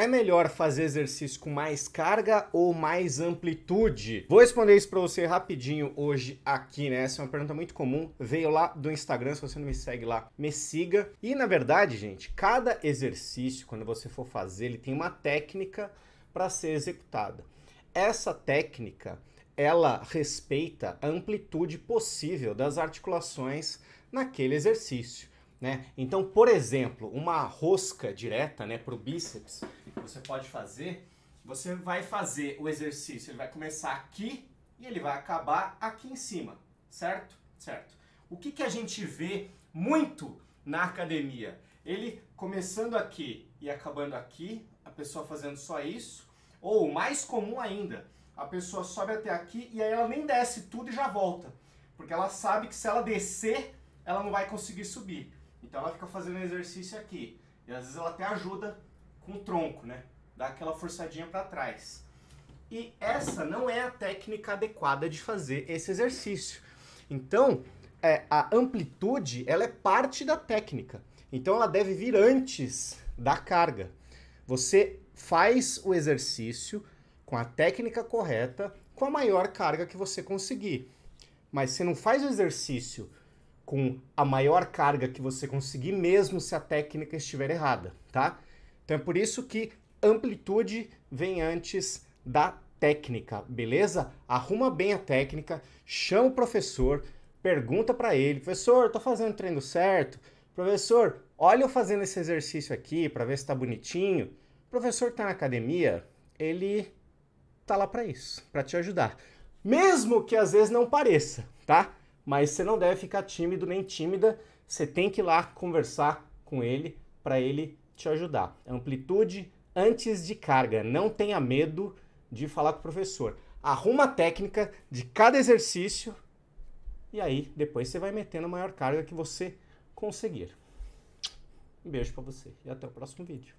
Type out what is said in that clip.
É melhor fazer exercício com mais carga ou mais amplitude? Vou responder isso para você rapidinho hoje aqui, né? Essa é uma pergunta muito comum. Veio lá do Instagram, se você não me segue lá, me siga. E na verdade, gente, cada exercício, quando você for fazer, ele tem uma técnica para ser executada. Essa técnica, ela respeita a amplitude possível das articulações naquele exercício. Né? Então, por exemplo, uma rosca direta né, para o bíceps, você pode fazer, você vai fazer o exercício, ele vai começar aqui e ele vai acabar aqui em cima, certo? Certo. O que, que a gente vê muito na academia? Ele começando aqui e acabando aqui, a pessoa fazendo só isso, ou mais comum ainda, a pessoa sobe até aqui e aí ela nem desce tudo e já volta, porque ela sabe que se ela descer, ela não vai conseguir subir. Então ela fica fazendo exercício aqui. E às vezes ela até ajuda com o tronco, né? Dá aquela forçadinha para trás. E essa não é a técnica adequada de fazer esse exercício. Então, é, a amplitude, ela é parte da técnica. Então ela deve vir antes da carga. Você faz o exercício com a técnica correta, com a maior carga que você conseguir. Mas você não faz o exercício com a maior carga que você conseguir, mesmo se a técnica estiver errada, tá? Então é por isso que amplitude vem antes da técnica, beleza? Arruma bem a técnica, chama o professor, pergunta para ele, professor, tô fazendo o treino certo? Professor, olha eu fazendo esse exercício aqui para ver se tá bonitinho. O professor tá na academia, ele tá lá para isso, para te ajudar. Mesmo que às vezes não pareça, tá? mas você não deve ficar tímido nem tímida, você tem que ir lá conversar com ele para ele te ajudar. Amplitude antes de carga, não tenha medo de falar com o professor. Arruma a técnica de cada exercício e aí depois você vai metendo a maior carga que você conseguir. Um beijo para você e até o próximo vídeo.